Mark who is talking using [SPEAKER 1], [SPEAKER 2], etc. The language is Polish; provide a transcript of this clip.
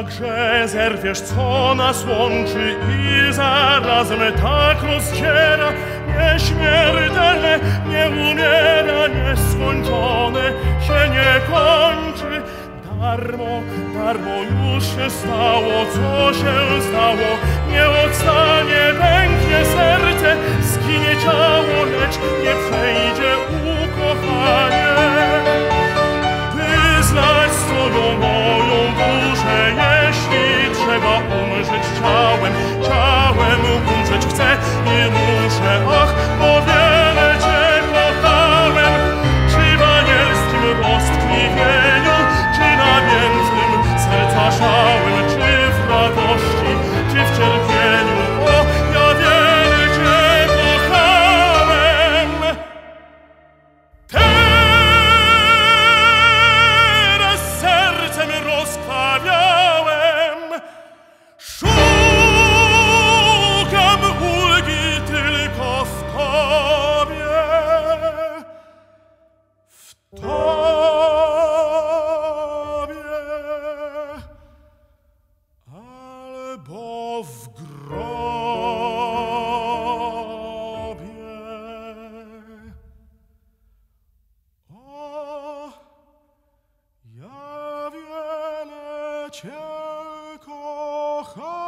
[SPEAKER 1] Wszakże zerwiesz, co nas łączy i zarazem tak rozdziera, nieśmiertelne, nie umiera, nieskończone się nie kończy. Darmo, darmo już się stało, co się stało, nie odstanie, Trzeba bo w grobie o ja wiele cię kocham.